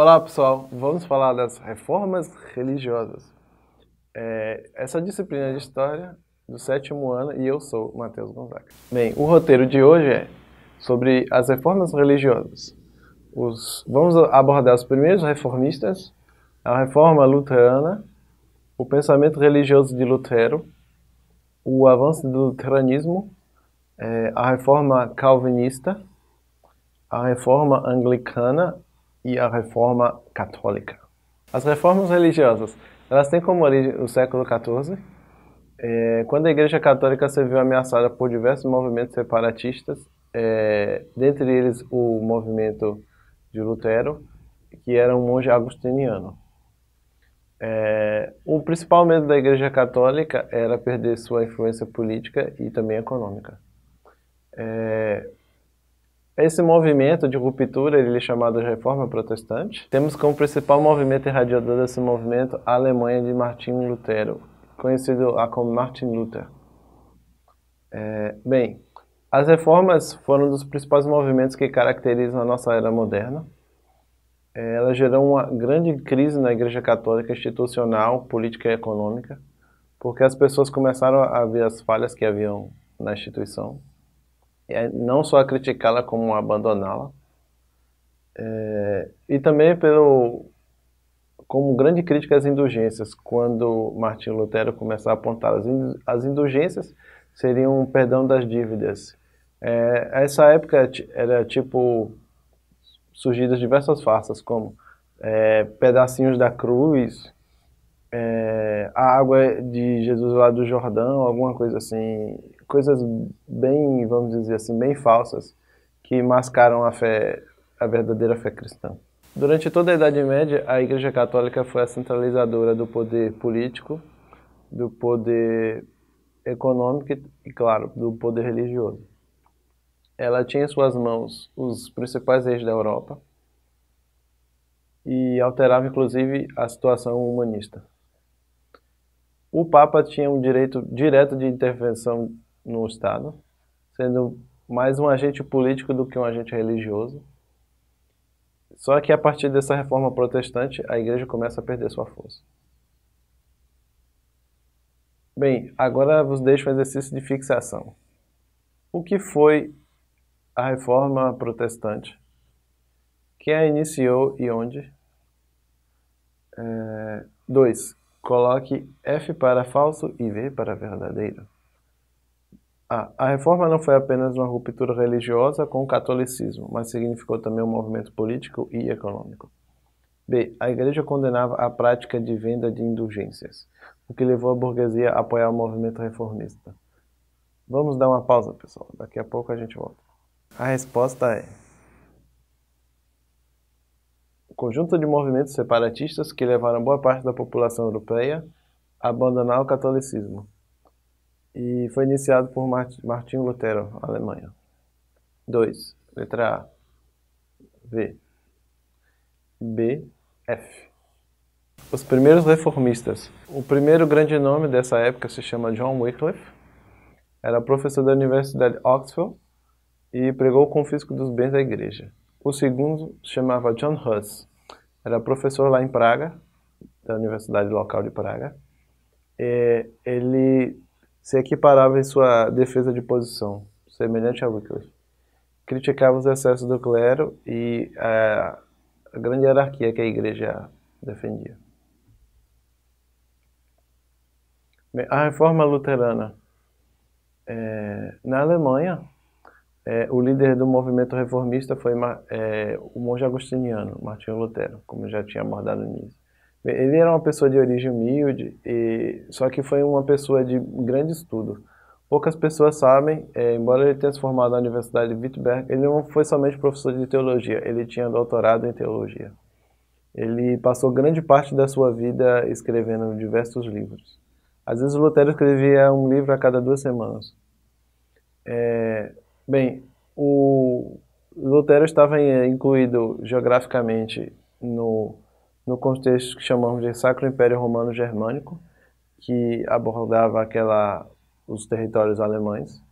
Olá pessoal, vamos falar das reformas religiosas. É, essa disciplina de História do sétimo ano e eu sou Matheus Gonzaga. Bem, o roteiro de hoje é sobre as reformas religiosas. Os, vamos abordar os primeiros reformistas, a reforma luterana, o pensamento religioso de Lutero, o avanço do luteranismo, é, a reforma calvinista, a reforma anglicana e a reforma católica. As reformas religiosas, elas têm como origem o século XIV, é, quando a Igreja Católica se viu ameaçada por diversos movimentos separatistas, é, dentre eles o movimento de Lutero, que era um monge agustiniano. É, o principal medo da Igreja Católica era perder sua influência política e também econômica. É, esse movimento de ruptura ele é chamado de Reforma Protestante. Temos como principal movimento irradiador desse movimento a Alemanha de Martin Lutero, conhecido como Martin Luther. É, bem, as reformas foram um dos principais movimentos que caracterizam a nossa era moderna. É, ela gerou uma grande crise na Igreja Católica institucional, política e econômica, porque as pessoas começaram a ver as falhas que haviam na instituição não só a criticá-la como abandoná-la, é, e também pelo como grande crítica às indulgências, quando Martinho Lutero começou a apontar as, as indulgências seriam um perdão das dívidas. É, essa época era tipo surgidas diversas farsas, como é, pedacinhos da cruz, é, a água de Jesus lá do Jordão, alguma coisa assim, coisas bem, vamos dizer assim, bem falsas, que mascaram a fé, a verdadeira fé cristã. Durante toda a Idade Média, a Igreja Católica foi a centralizadora do poder político, do poder econômico e, claro, do poder religioso. Ela tinha em suas mãos os principais reis da Europa e alterava, inclusive, a situação humanista. O Papa tinha um direito direto de intervenção no Estado, sendo mais um agente político do que um agente religioso. Só que a partir dessa reforma protestante, a igreja começa a perder sua força. Bem, agora vos deixo um exercício de fixação. O que foi a reforma protestante? Quem a iniciou e onde? 2. É, coloque F para falso e V para verdadeiro. A, a reforma não foi apenas uma ruptura religiosa com o catolicismo, mas significou também um movimento político e econômico. B. A igreja condenava a prática de venda de indulgências, o que levou a burguesia a apoiar o movimento reformista. Vamos dar uma pausa, pessoal. Daqui a pouco a gente volta. A resposta é o conjunto de movimentos separatistas que levaram boa parte da população europeia a abandonar o catolicismo e foi iniciado por Martinho Lutero, Alemanha. 2. Letra A. V. B. F. Os primeiros reformistas. O primeiro grande nome dessa época se chama John Wycliffe. Era professor da Universidade de Oxford e pregou o confisco dos bens da igreja. O segundo se chamava John Huss. Era professor lá em Praga, da Universidade Local de Praga. E ele se equiparava em sua defesa de posição, semelhante a Wycliffe. Criticava os excessos do clero e a, grande hierarquia que a igreja defendia. A reforma luterana. É, na Alemanha, é, o líder do movimento reformista foi é, o monge agostiniano, Martinho Lutero, como já tinha abordado nisso. Ele era uma pessoa de origem humilde, e, só que foi uma pessoa de grande estudo. Poucas pessoas sabem, é, embora ele tenha se formado na Universidade de Wittenberg, ele não foi somente professor de teologia, ele tinha doutorado em teologia. Ele passou grande parte da sua vida escrevendo diversos livros. Às vezes Lutero escrevia um livro a cada duas semanas. É, bem, o Lutero estava incluído geograficamente no no contexto que chamamos de Sacro Império Romano Germânico, que abordava aquela, os territórios alemães.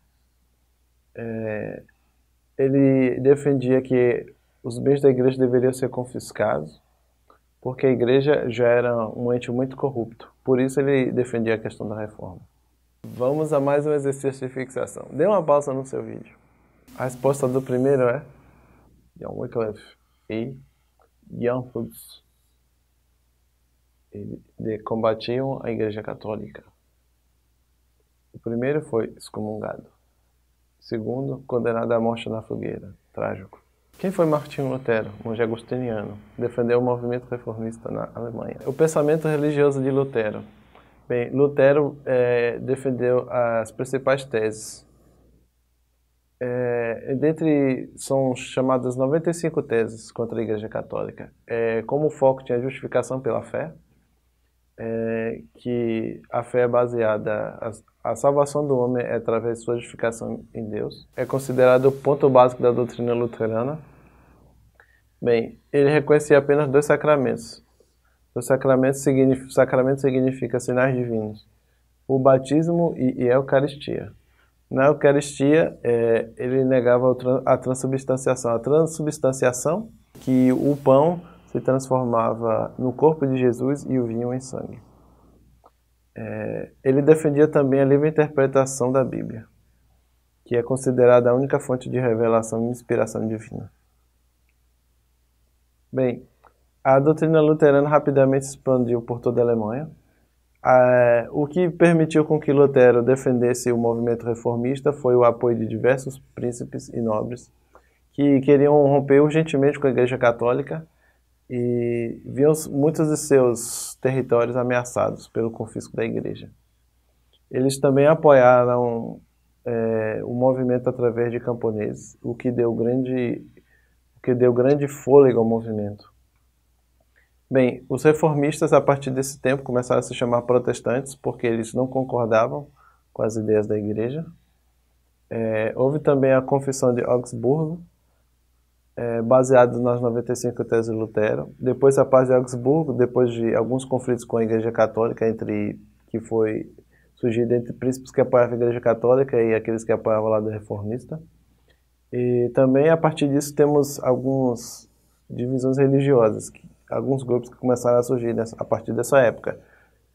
É, ele defendia que os bens da igreja deveriam ser confiscados porque a igreja já era um ente muito corrupto. Por isso ele defendia a questão da reforma. Vamos a mais um exercício de fixação. Dê uma pausa no seu vídeo. A resposta do primeiro é John Wycliffe e Jan Hus. Eles combatiam a igreja católica. O primeiro foi excomungado. O segundo, condenado à morte na fogueira. Trágico. Quem foi Martinho Lutero, monge agostiniano? Defendeu o movimento reformista na Alemanha. O pensamento religioso de Lutero. Bem, Lutero é, defendeu as principais teses. É, dentre são chamadas 95 teses contra a Igreja Católica. É, como o foco tinha justificação pela fé, é, que a fé é baseada, a, a, salvação do homem é através de sua justificação em Deus. É considerado o ponto básico da doutrina luterana. Bem, ele reconhecia apenas dois sacramentos. O sacramento significa, sacramento significa sinais divinos. O batismo e, e a Eucaristia. Na Eucaristia, é, ele negava a transubstanciação. A transubstanciação, que o pão se transformava no corpo de Jesus e o vinho em sangue. É, ele defendia também a livre interpretação da Bíblia, que é considerada a única fonte de revelação e inspiração divina. Bem, a doutrina luterana rapidamente expandiu por toda a Alemanha, o que permitiu com que Lutero defendesse o movimento reformista foi o apoio de diversos príncipes e nobres que queriam romper urgentemente com a Igreja Católica e viam muitos de seus territórios ameaçados pelo confisco da igreja. Eles também apoiaram é, o movimento através de camponeses, o que deu grande, o que deu grande fôlego ao movimento. Bem, os reformistas a partir desse tempo começaram a se chamar protestantes porque eles não concordavam com as ideias da igreja. É, houve também a Confissão de Augsburgo, é, baseado nas 95 teses de Lutero. Depois a paz de Augsburgo, depois de alguns conflitos com a Igreja Católica, entre que foi surgido entre príncipes que apoiavam a Igreja Católica e aqueles que apoiavam o lado reformista. E também a partir disso temos algumas divisões religiosas, que, alguns grupos que começaram a surgir nessa, a partir dessa época.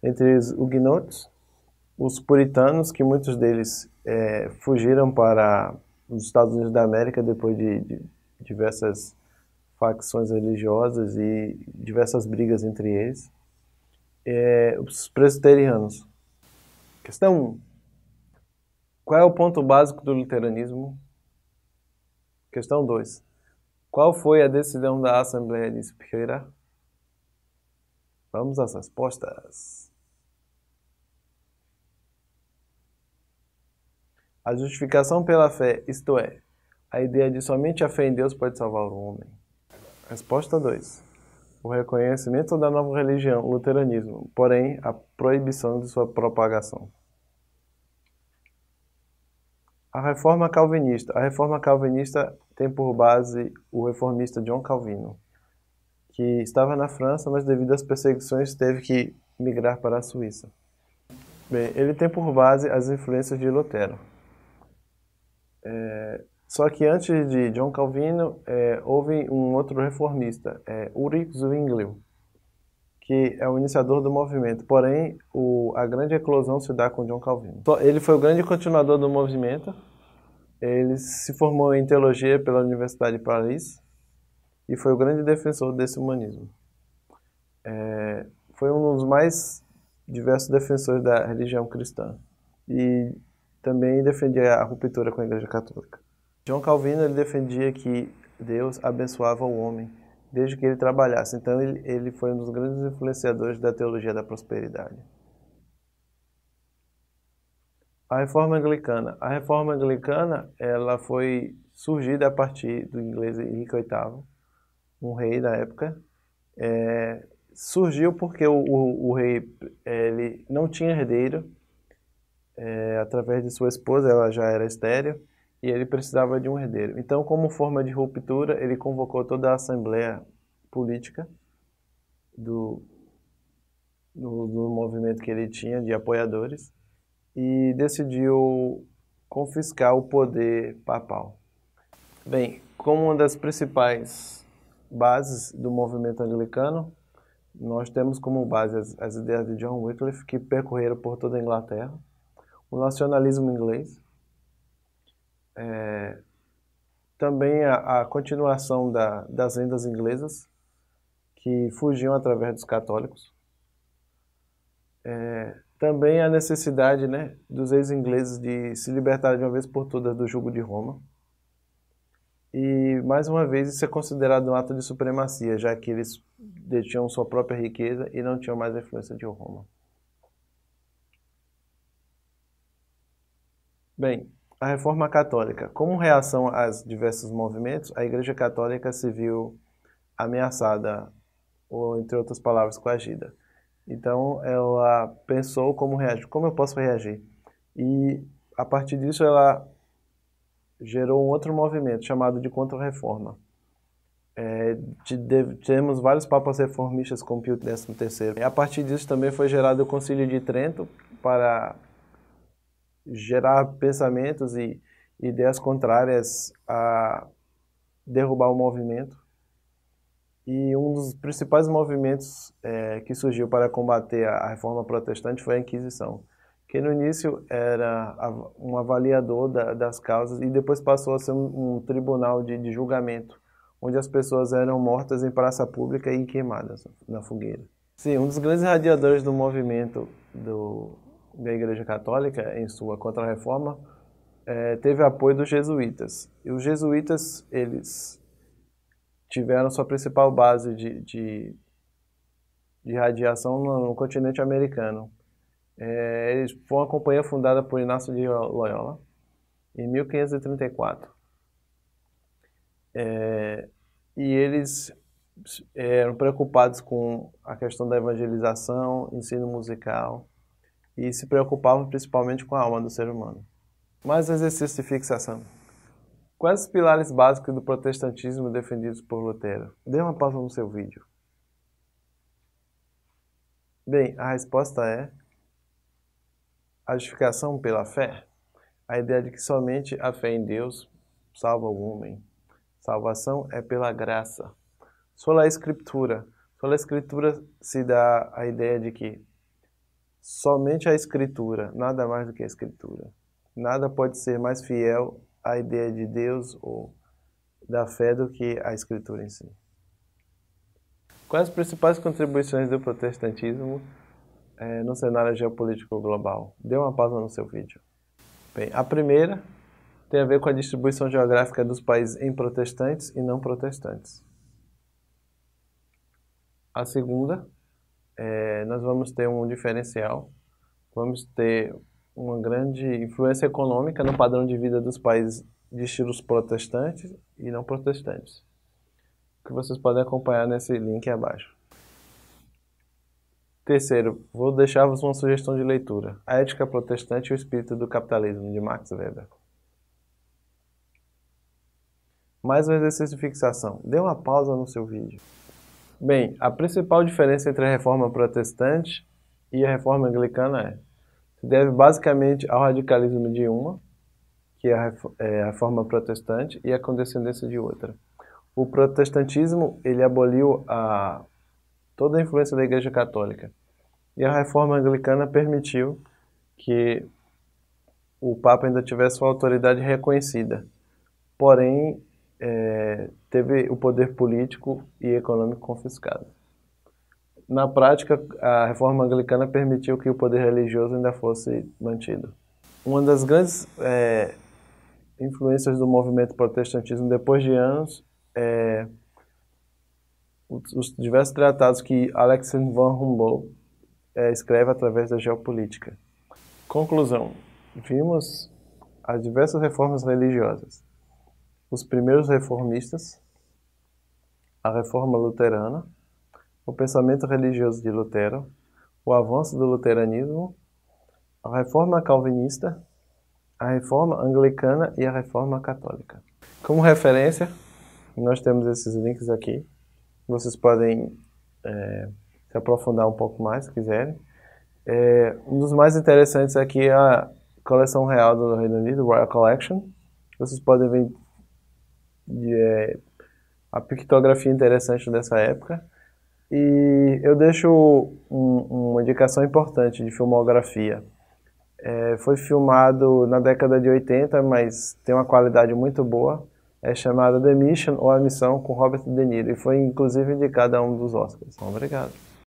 Entre os huguenotes, os puritanos, que muitos deles é, fugiram para os Estados Unidos da América depois de, de diversas facções religiosas e diversas brigas entre eles. É, os presbiterianos. Questão 1. Qual é o ponto básico do luteranismo? Questão 2. Qual foi a decisão da Assembleia de Spira? Vamos às respostas. A justificação pela fé, isto é, a ideia de somente a fé em Deus pode salvar o homem? Resposta 2. O reconhecimento da nova religião, o luteranismo, porém a proibição de sua propagação. A reforma calvinista. A reforma calvinista tem por base o reformista John Calvino, que estava na França, mas devido às perseguições teve que migrar para a Suíça. Bem, ele tem por base as influências de Lutero. É, só que antes de John Calvino, é, houve um outro reformista, é, Ulrich Zwinglio, que é o iniciador do movimento. Porém, o, a grande eclosão se dá com John Calvino. Ele foi o grande continuador do movimento. Ele se formou em teologia pela Universidade de Paris e foi o grande defensor desse humanismo. É, foi um dos mais diversos defensores da religião cristã e também defendia a ruptura com a Igreja Católica. João Calvino ele defendia que Deus abençoava o homem desde que ele trabalhasse. Então ele, ele foi um dos grandes influenciadores da teologia da prosperidade. A reforma anglicana. A reforma anglicana ela foi surgida a partir do inglês Henrique VIII, um rei da época. É, surgiu porque o, o, o, rei ele não tinha herdeiro. É, através de sua esposa, ela já era estéreo e ele precisava de um herdeiro. Então, como forma de ruptura, ele convocou toda a assembleia política do, do, do movimento que ele tinha de apoiadores e decidiu confiscar o poder papal. Bem, como uma das principais bases do movimento anglicano, nós temos como base as, as ideias de John Wycliffe, que percorreram por toda a Inglaterra, o nacionalismo inglês, é, também a, a continuação da, das lendas inglesas, que fugiam através dos católicos, é, também a necessidade né, dos ex-ingleses de se libertar de uma vez por todas do jugo de Roma, e, mais uma vez, isso é considerado um ato de supremacia, já que eles detinham sua própria riqueza e não tinham mais a influência de Roma. Bem, a Reforma Católica. Como reação aos diversos movimentos, a Igreja Católica se viu ameaçada, ou, entre outras palavras, coagida. Então, ela pensou como reagir, como eu posso reagir? E, a partir disso, ela gerou um outro movimento chamado de Contra-Reforma. É, temos vários papas reformistas como Pio XIII. E a partir disso também foi gerado o Concílio de Trento para gerar pensamentos e ideias contrárias a derrubar o movimento. E um dos principais movimentos é, que surgiu para combater a reforma protestante foi a Inquisição que no início era um avaliador da, das causas e depois passou a ser um, um tribunal de, de, julgamento, onde as pessoas eram mortas em praça pública e queimadas na fogueira. Sim, um dos grandes radiadores do movimento do, da Igreja Católica em sua contra-reforma é, teve apoio dos jesuítas. E os jesuítas, eles tiveram sua principal base de, de, de radiação no, no continente americano é, eles foi uma companhia fundada por Inácio de Loyola em 1534. É, e eles eram preocupados com a questão da evangelização, ensino musical e se preocupavam principalmente com a alma do ser humano. Mais exercício de fixação. Quais os pilares básicos do protestantismo defendidos por Lutero? Dê uma pausa no seu vídeo. Bem, a resposta é a justificação pela fé, a ideia de que somente a fé em Deus salva o homem. Salvação é pela graça. Sola Escritura. Sola Escritura se dá a ideia de que somente a Escritura, nada mais do que a Escritura. Nada pode ser mais fiel à ideia de Deus ou da fé do que a Escritura em si. Quais as principais contribuições do protestantismo é, no cenário geopolítico global? Dê uma pausa no seu vídeo. Bem, a primeira tem a ver com a distribuição geográfica dos países em protestantes e não protestantes. A segunda, é, nós vamos ter um diferencial, vamos ter uma grande influência econômica no padrão de vida dos países de estilos protestantes e não protestantes, que vocês podem acompanhar nesse link abaixo. Terceiro, vou deixar-vos uma sugestão de leitura: A Ética Protestante e o Espírito do Capitalismo, de Max Weber. Mais um exercício de fixação. Dê uma pausa no seu vídeo. Bem, a principal diferença entre a reforma protestante e a reforma anglicana é se deve basicamente ao radicalismo de uma, que é a é, reforma protestante, e a condescendência de outra. O protestantismo ele aboliu a, toda a influência da Igreja Católica e a reforma anglicana permitiu que o Papa ainda tivesse sua autoridade reconhecida, porém é, teve o poder político e econômico confiscado. Na prática, a reforma anglicana permitiu que o poder religioso ainda fosse mantido. Uma das grandes é, influências do movimento protestantismo depois de anos é os diversos tratados que Alexander von Humboldt é, escreve através da geopolítica. Conclusão: vimos as diversas reformas religiosas. Os primeiros reformistas, a reforma luterana, o pensamento religioso de Lutero, o avanço do luteranismo, a reforma calvinista, a reforma anglicana e a reforma católica. Como referência, nós temos esses links aqui. Vocês podem é, se aprofundar um pouco mais, se quiserem. É, um dos mais interessantes aqui é a coleção real do Reino Unido, Royal Collection. Vocês podem ver de, é, a pictografia interessante dessa época. E eu deixo um, uma indicação importante de filmografia. É, foi filmado na década de 80, mas tem uma qualidade muito boa. É chamada The Mission ou A Missão com Robert De Niro e foi inclusive indicado a um dos Oscars. Obrigado.